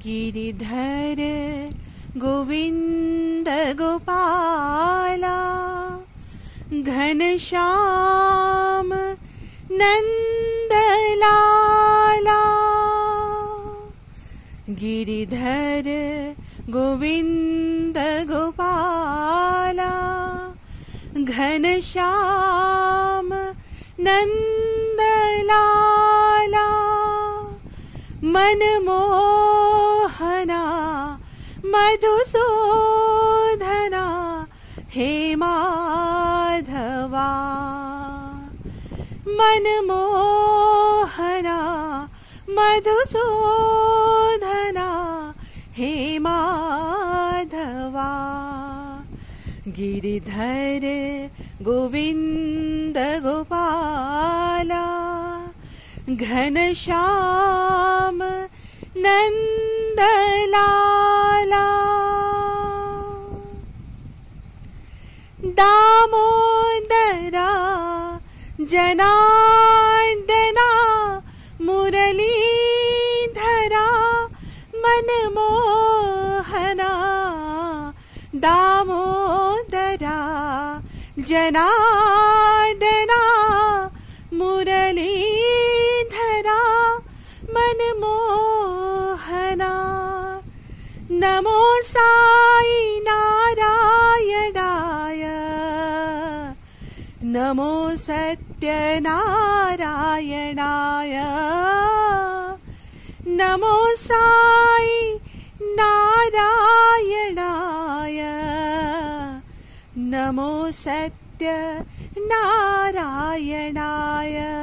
गिरिधर गोविन्द गोपाला घनश्याम नन्दलाला गिरिधर गोविन्द गोपाला घनश्याम नन्दलाला मनमोहना मधुसूदना हे माधवा मनमोहना मधुसूदना हे माधवा गिरिधर गोविन्द गोपाला घनश्याम नन्दलाला दामोदरा जनार्दना मुरलीधरा मनमोहना। मनमोहना। नमो साई नारायणाय। नमो सत्यनारायणाय। नमो साई नारायणाय। नमो सत्यनारायणाय